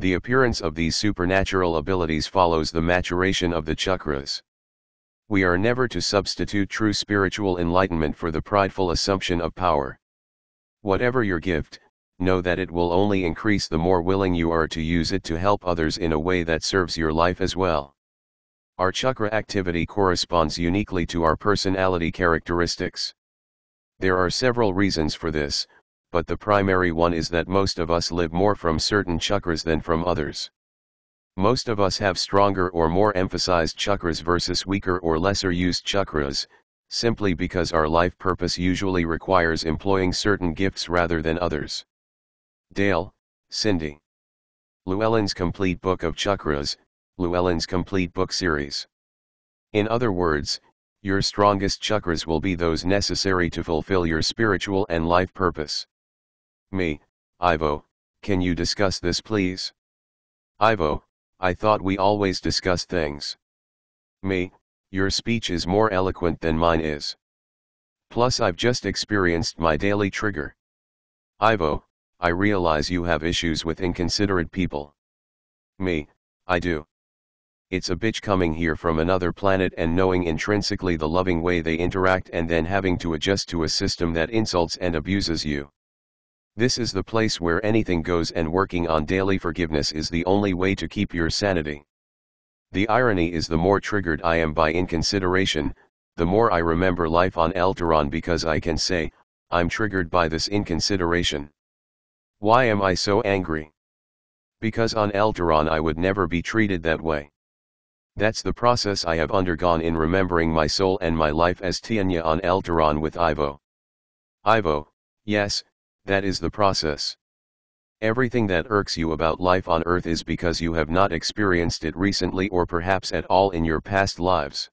The appearance of these supernatural abilities follows the maturation of the chakras. We are never to substitute true spiritual enlightenment for the prideful assumption of power. Whatever your gift, know that it will only increase the more willing you are to use it to help others in a way that serves your life as well. Our chakra activity corresponds uniquely to our personality characteristics. There are several reasons for this, but the primary one is that most of us live more from certain chakras than from others. Most of us have stronger or more emphasized chakras versus weaker or lesser used chakras, simply because our life purpose usually requires employing certain gifts rather than others. Dale, Cyndi. Llewellyn's Complete Book of Chakras, Llewellyn's Complete Book Series. In other words, your strongest chakras will be those necessary to fulfill your spiritual and life purpose. Me, Ivo, can you discuss this please? Ivo, I thought we always discuss things. Me, your speech is more eloquent than mine is. Plus I've just experienced my daily trigger. Ivo, I realize you have issues with inconsiderate people. Me, I do. It's a bitch coming here from another planet and knowing intrinsically the loving way they interact and then having to adjust to a system that insults and abuses you. This is the place where anything goes and working on daily forgiveness is the only way to keep your sanity. The irony is the more triggered I am by inconsideration, the more I remember life on Eltaron because I can say, I'm triggered by this inconsideration. Why am I so angry? Because on Eltaron I would never be treated that way. That's the process I have undergone in remembering my soul and my life as Tianya on Eltaron with Ivo. Ivo, yes, that is the process. Everything that irks you about life on earth is because you have not experienced it recently or perhaps at all in your past lives.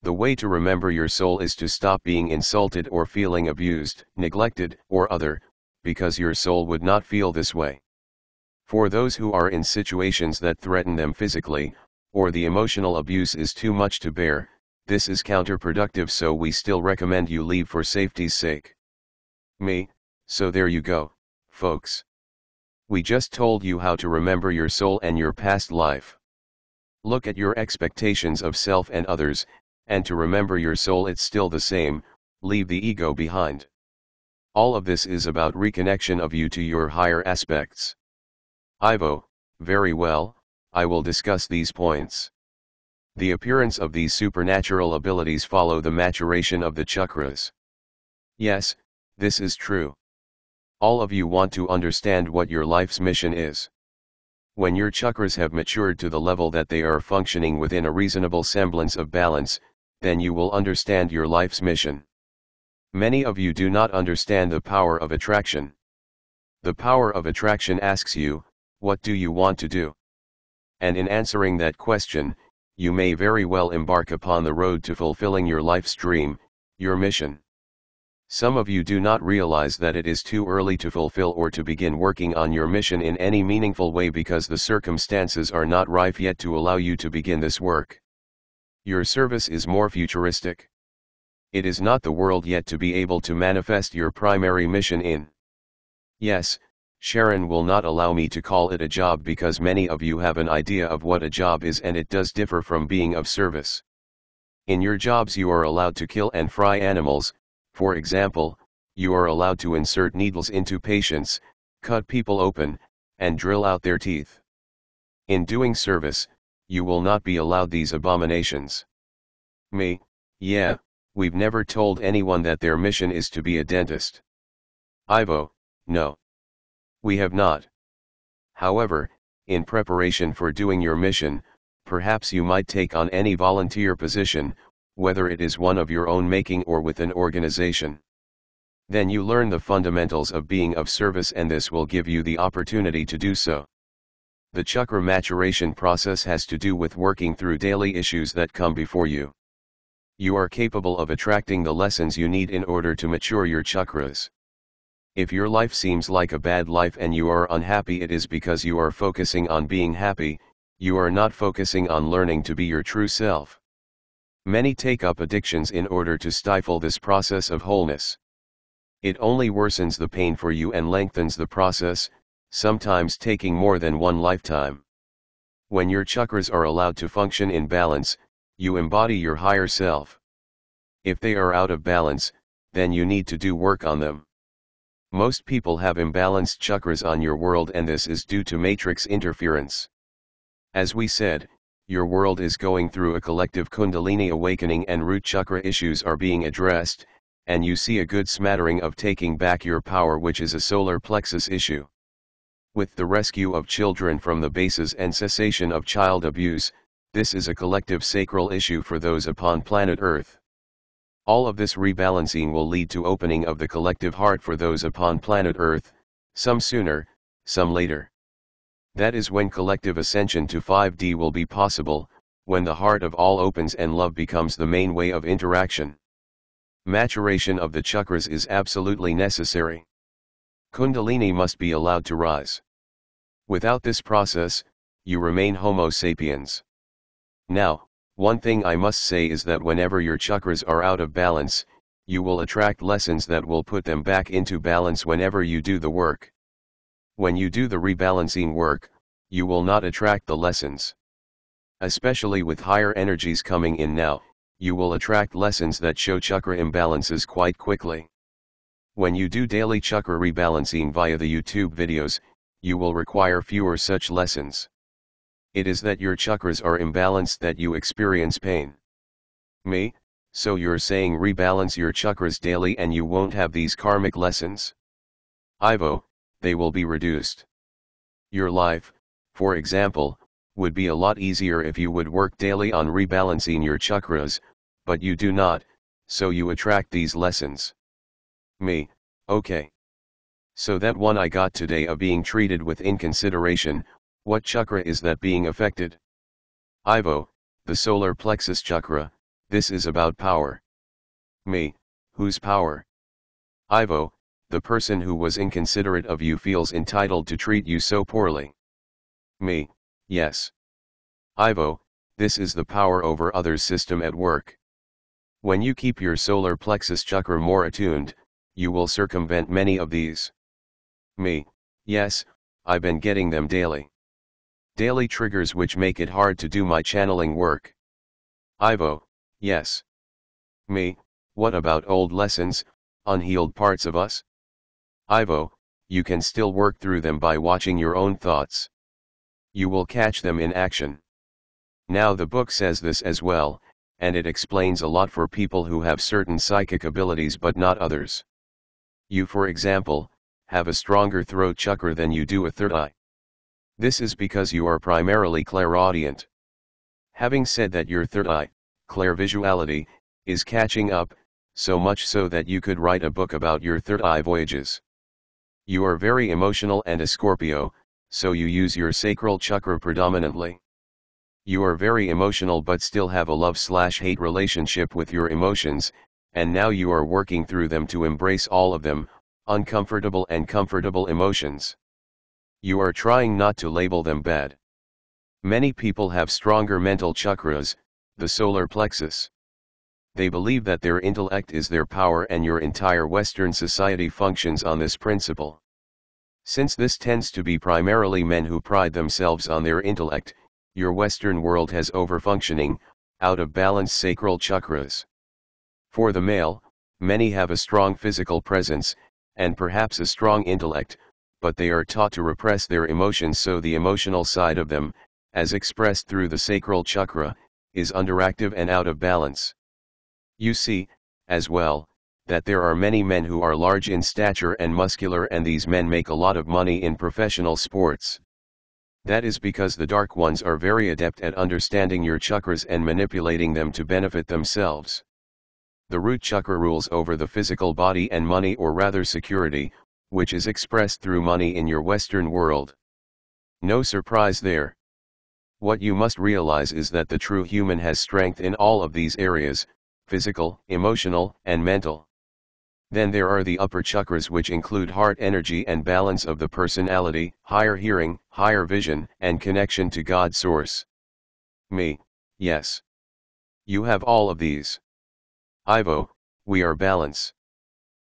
The way to remember your soul is to stop being insulted or feeling abused, neglected, or other, because your soul would not feel this way. For those who are in situations that threaten them physically, or the emotional abuse is too much to bear, this is counterproductive so we still recommend you leave for safety's sake. Me, so there you go, folks. We just told you how to remember your soul and your past life. Look at your expectations of self and others, and to remember your soul it's still the same, leave the ego behind. All of this is about reconnection of you to your higher aspects. Ivo, very well, I will discuss these points. The appearance of these supernatural abilities follow the maturation of the chakras. Yes, this is true. All of you want to understand what your life's mission is. When your chakras have matured to the level that they are functioning within a reasonable semblance of balance, then you will understand your life's mission. Many of you do not understand the power of attraction. The power of attraction asks you, what do you want to do? and in answering that question, you may very well embark upon the road to fulfilling your life's dream, your mission. Some of you do not realize that it is too early to fulfill or to begin working on your mission in any meaningful way because the circumstances are not ripe yet to allow you to begin this work. Your service is more futuristic. It is not the world yet to be able to manifest your primary mission in. Yes, Sharon will not allow me to call it a job because many of you have an idea of what a job is and it does differ from being of service. In your jobs you are allowed to kill and fry animals, for example, you are allowed to insert needles into patients, cut people open, and drill out their teeth. In doing service, you will not be allowed these abominations. Me, yeah, we've never told anyone that their mission is to be a dentist. Ivo, no. We have not. However, in preparation for doing your mission, perhaps you might take on any volunteer position, whether it is one of your own making or with an organization. Then you learn the fundamentals of being of service and this will give you the opportunity to do so. The chakra maturation process has to do with working through daily issues that come before you. You are capable of attracting the lessons you need in order to mature your chakras. If your life seems like a bad life and you are unhappy, it is because you are focusing on being happy, you are not focusing on learning to be your true self. Many take up addictions in order to stifle this process of wholeness. It only worsens the pain for you and lengthens the process, sometimes taking more than one lifetime. When your chakras are allowed to function in balance, you embody your higher self. If they are out of balance, then you need to do work on them. Most people have imbalanced chakras on your world and this is due to matrix interference. As we said, your world is going through a collective kundalini awakening and root chakra issues are being addressed, and you see a good smattering of taking back your power which is a solar plexus issue. With the rescue of children from the bases and cessation of child abuse, this is a collective sacral issue for those upon planet Earth. All of this rebalancing will lead to opening of the collective heart for those upon planet Earth, some sooner, some later. That is when collective ascension to 5D will be possible, when the heart of all opens and love becomes the main way of interaction. Maturation of the chakras is absolutely necessary. Kundalini must be allowed to rise. Without this process, you remain Homo sapiens. Now, one thing I must say is that whenever your chakras are out of balance, you will attract lessons that will put them back into balance whenever you do the work. When you do the rebalancing work, you will not attract the lessons. Especially with higher energies coming in now, you will attract lessons that show chakra imbalances quite quickly. When you do daily chakra rebalancing via the YouTube videos, you will require fewer such lessons. It is that your chakras are imbalanced that you experience pain. Me, so you're saying rebalance your chakras daily and you won't have these karmic lessons? Ivo, they will be reduced. Your life, for example, would be a lot easier if you would work daily on rebalancing your chakras, but you do not, so you attract these lessons. Me, okay. So that one I got today of being treated with inconsideration, what chakra is that being affected? Ivo, the solar plexus chakra, this is about power. Me, whose power? Ivo, the person who was inconsiderate of you feels entitled to treat you so poorly. Me, yes. Ivo, this is the power over others system at work. When you keep your solar plexus chakra more attuned, you will circumvent many of these. Me, yes, I've been getting them daily. Daily triggers which make it hard to do my channeling work. Ivo, yes. Me, what about old lessons, unhealed parts of us? Ivo, you can still work through them by watching your own thoughts. You will catch them in action. Now the book says this as well, and it explains a lot for people who have certain psychic abilities but not others. You for example, have a stronger throat chakra than you do a third eye. This is because you are primarily clairaudient. Having said that your third eye, clairvisuality, is catching up, so much so that you could write a book about your third eye voyages. You are very emotional and a Scorpio, so you use your sacral chakra predominantly. You are very emotional but still have a love slash hate relationship with your emotions, and now you are working through them to embrace all of them, uncomfortable and comfortable emotions. You are trying not to label them bad. Many people have stronger mental chakras, the solar plexus. They believe that their intellect is their power and your entire Western society functions on this principle. Since this tends to be primarily men who pride themselves on their intellect, your Western world has overfunctioning, out of balance sacral chakras. For the male, many have a strong physical presence, and perhaps a strong intellect, but they are taught to repress their emotions so the emotional side of them, as expressed through the sacral chakra, is underactive and out of balance. You see, as well, that there are many men who are large in stature and muscular and these men make a lot of money in professional sports. That is because the dark ones are very adept at understanding your chakras and manipulating them to benefit themselves. The root chakra rules over the physical body and money or rather security, which is expressed through money in your Western world. No surprise there. What you must realize is that the true human has strength in all of these areas, physical, emotional, and mental. Then there are the upper chakras which include heart energy and balance of the personality, higher hearing, higher vision, and connection to God's source. Me, yes. You have all of these. Ivo, we are balance.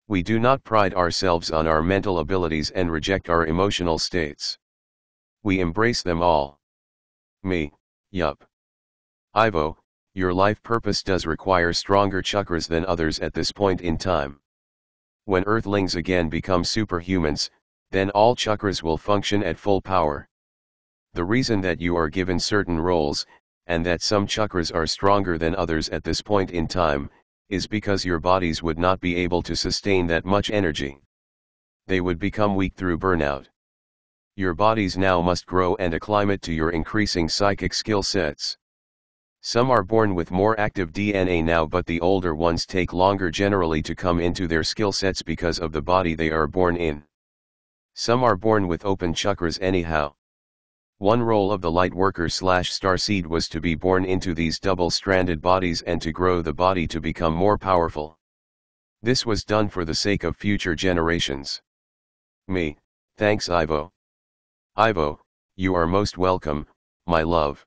We do not pride ourselves on our mental abilities and reject our emotional states. We embrace them all. Me, yup. Ivo, your life purpose does require stronger chakras than others at this point in time. When Earthlings again become superhumans, then all chakras will function at full power. The reason that you are given certain roles, and that some chakras are stronger than others at this point in time, is because your bodies would not be able to sustain that much energy. They would become weak through burnout. Your bodies now must grow and acclimate to your increasing psychic skill sets. Some are born with more active DNA now but the older ones take longer generally to come into their skill sets because of the body they are born in. Some are born with open chakras anyhow. One role of the light worker slash starseed was to be born into these double-stranded bodies and to grow the body to become more powerful. This was done for the sake of future generations. Me, thanks Ivo. Ivo, you are most welcome, my love.